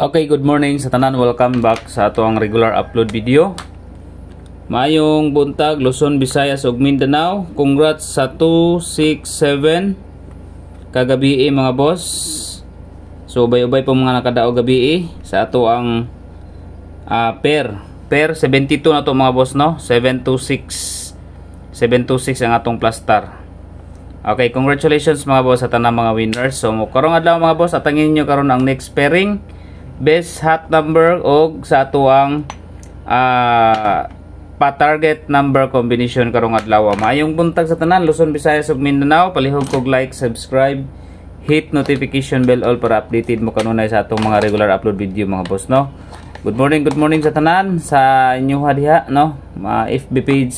Okay, good morning sa tanan. Welcome back sa ato ang regular upload video. Mayong buntag, Luzon, Visayas ug Mindanao. Congrats sa 267 kagabi eh, mga boss. So ubay-ubay po mga nakadao gabi eh, sa ato ang uh, pair. Pair 72 na to mga boss no. 726 726 ang atong plastar. Okay, congratulations mga boss sa tanang mga winners. So karong adlaw mga boss, atangin niyo karon ang next pairing best hot number og sa ato uh, pa-target number combination karong adlaw. Maayong buntag sa tanan Luzon, Visayas ug Mindanao. Palihog kog like, subscribe, hit notification bell all para updated mo kanunay sa atong mga regular upload video mga boss no. Good morning, good morning sa tanan sa inyo diha no. Mga FB page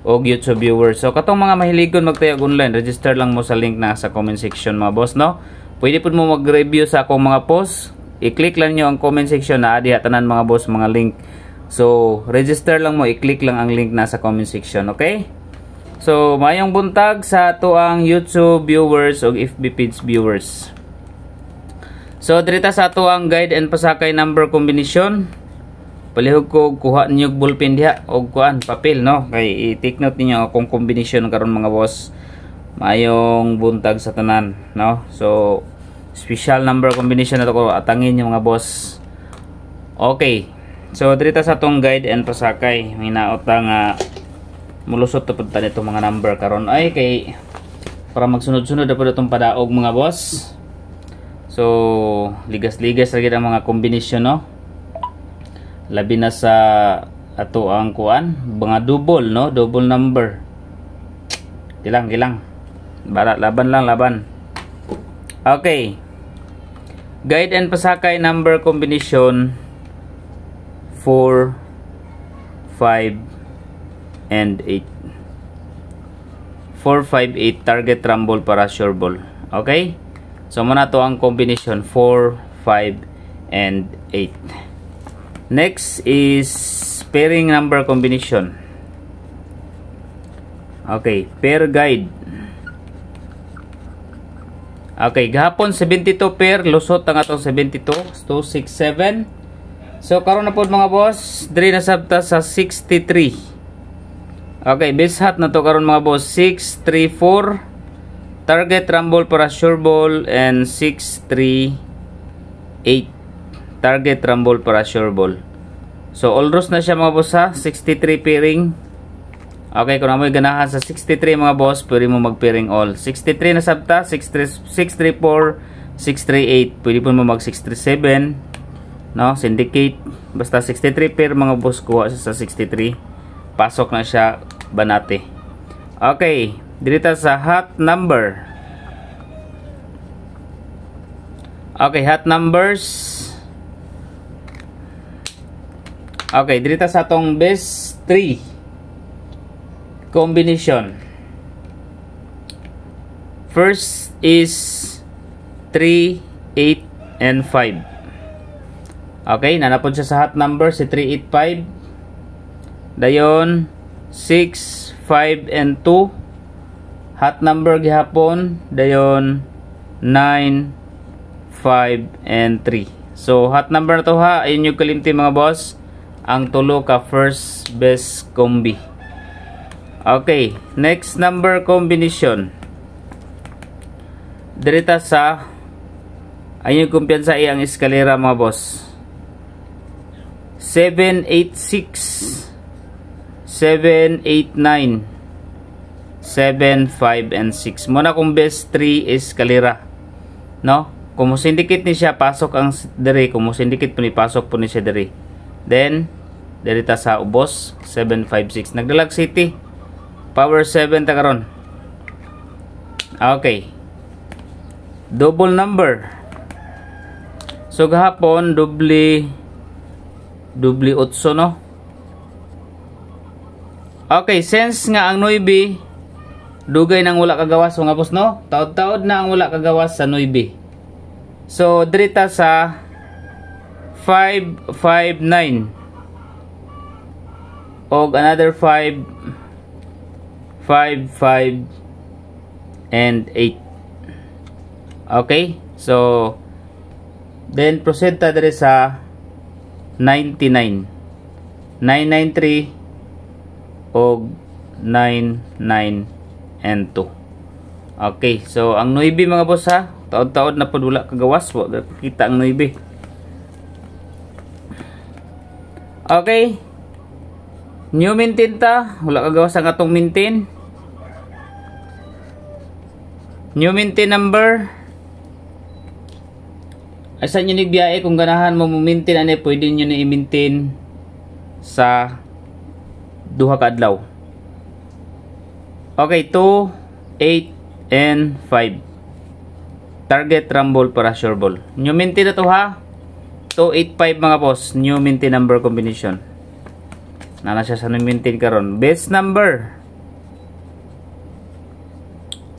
o YouTube viewers. So katong mga mahiligon magtayag online, register lang mo sa link na sa comment section mga boss no. Pwede pud mo mag-review sa akong mga post i-click lang nyo ang comment section na adi tanan mga boss mga link. So register lang mo i-click lang ang link nasa comment section okay? So mayong buntag sa ato ang youtube viewers o FB page viewers. So dirita sa ato ang guide and pasakay number combination palihog ko kuha niyo ballpen diha o kuan papel no? Kay i-take note niyo akong combination karon mga boss. Mayong buntag sa tanan no? So special number combination na ko atangin yung mga boss. Okay. So dito sa tong guide and pasakay may naota nga mulusot to punta nito mga number karon. Ay kay para magsunod-sunod po itong padaog mga boss. So ligas-ligas lagi ang mga combination no? Labi na sa ato ang kuan mga double no? Double number. Gilang gilang. Barat laban lang laban Okay. Guide and pasakay number combination 4, 5, and 8. 4, 5, 8 target rumble para sure ball. Okay? So muna to ang combination 4, 5, and 8. Next is pairing number combination. Okay, pair guide. Okay, gahapon 72 pair, lusot ang atong 72, 267. So karon na pod mga boss, diri na sabta sa 63. Okay, base hat na to karon mga boss, 634. Target rumble para sure ball and 638. Target rumble para sure ball. So all rows na siya mga boss ha, 63 pairing. Okay, kung amoy ganahan sa 63 mga boss, pwede mo mag-pairing all. 63 na sabta, 634, 638. Pwede po mo mag 637. No, syndicate. Basta 63 pair mga boss kuha sa 63. Pasok na siya banate. Okay, dito sa hot number. Okay, hot numbers. Okay, dito sa tong best 3 combination. First is 3, 8, and 5. Okay, nanapod siya sa hot number si 385. Dayon 6, 5, and 2. Hot number gihapon. Dayon 9, 5, and 3. So, hot number to ha. Ayun yung kalimti mga boss. Ang tulo ka first best combi. Okay, next number combination. Dirita sa ayun kumpiyansa iyang eskalera mga boss. 786 789 7, and 6. Muna kung best 3 is kalira. No? Kung mo syndicate ni siya, pasok ang dere. Kung mo syndicate po ni, pasok po ni siya dere. Then, derita sa ubos, 756. Nagdalag city. Power 7 ta karon. Okay. Double number. So gahapon doble doble 8 no. Okay, since nga ang 9 dugay nang wala kagawas mga boss no. Taod-taod na ang wala kagawas sa 9. So drita sa 559 og another 5 5, 5, and 8. Okay? So, Then proceed ta diri sa 99. 993 og 99 and 2. Okay, so ang 9 mga boss ha, taod-taod na pod wala kagawas po, kita ang 9. Okay. New maintain ta, wala kagawas ang atong maintain. New maintain number. Asa nyo ni biyahe kung ganahan mo maintain ani pwede nyo na i-maintain sa duha ka adlaw. Okay, 2, 8, and 5. Target rumble para sure ball. New maintain na to ha. 285 mga boss. New maintain number combination. Nana siya sa new maintain karon. Best number.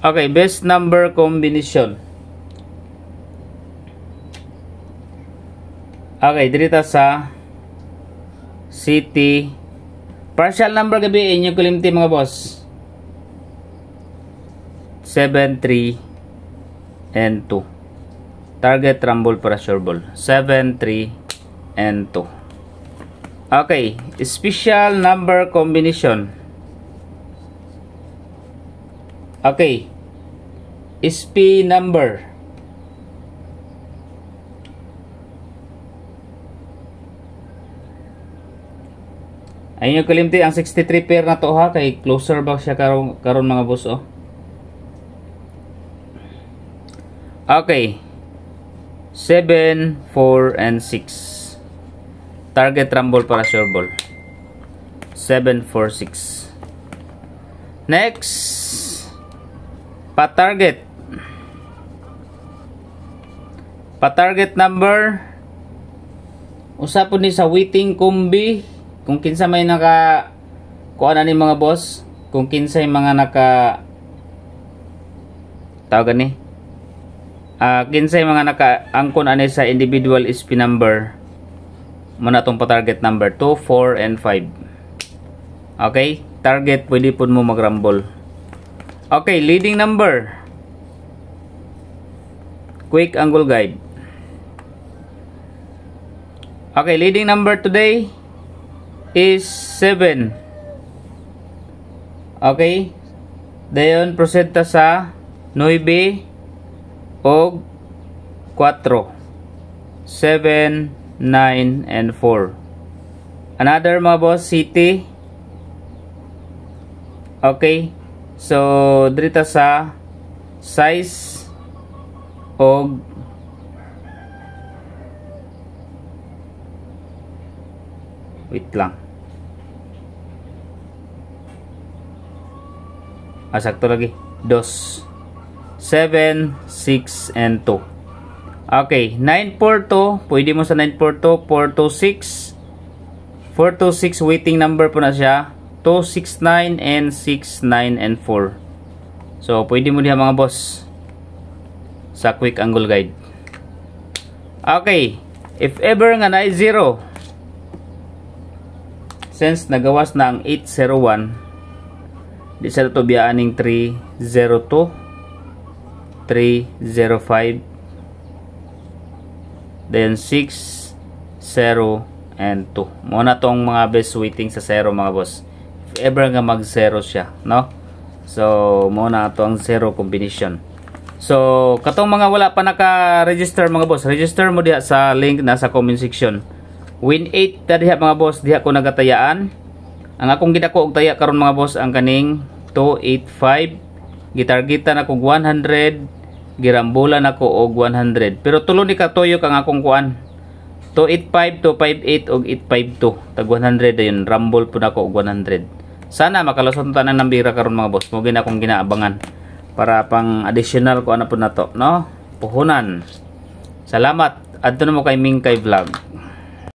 Okay, best number combination. Okay, dito sa city partial number gabi inyo kulimti mga boss. 7, 3, and 2. Target rumble para sure ball. 7, 3, and 2. Okay. Special number combination. Okay. SP number. Ayun yung kalimti ang 63 pair na to ha kay closer ba siya karon karon mga boss oh. Okay. 7, 4, and 6. Target rumble para sure ball. 7, 4, 6. Next. Pa-target. Pa-target number. Usapon ni sa waiting kumbi. Kung kinsa may naka kuha na ni mga boss. Kung kinsa yung mga naka tawag ni uh, kinsay mga naka-angkon ani sa individual SP number. Muna itong pa-target number 2, 4, and 5 okay? Target pwede po mo mag-rumble. Okay leading number. Quick angle guide okay leading number today is 7 okay? Dayon proceed ta sa 9 og 4 7 9 and 4 another mga boss city okay? So drita sa size og wait lang ah sakto lagi dos 7, 6, and 2. Okay, 942. Pwede mo sa 942. 426. 426 waiting number po na siya. 269 and 69 and 4. So, pwede mo diha mga boss sa quick angle guide. Okay. If ever nga na 0 since nagawas na ang 801 di sa ito biyaaning 302 305 then 6 0 and 2 muna tong mga best waiting sa 0 mga boss. If ever nga mag 0 siya no? So muna to ang 0 combination. So katong mga wala pa naka-register mga boss register mo diha sa link na sa comment section win 8 ta diha mga boss diha ko nagatayaan. Ang akong gidako og taya karon mga boss ang kaning 285 gitargetan ako 100 girambulan ako og 100 pero tulo ni katoyo kang akong kuan. 285 258 og 852 tag 100 ayun rumble pud ako og 100 sana makalusot tanan ng bira karon mga boss. Mo gina akong ginaabangan para pang additional ko ano po na to no? Puhunan. Salamat. Adto na mo kay Mingkay vlog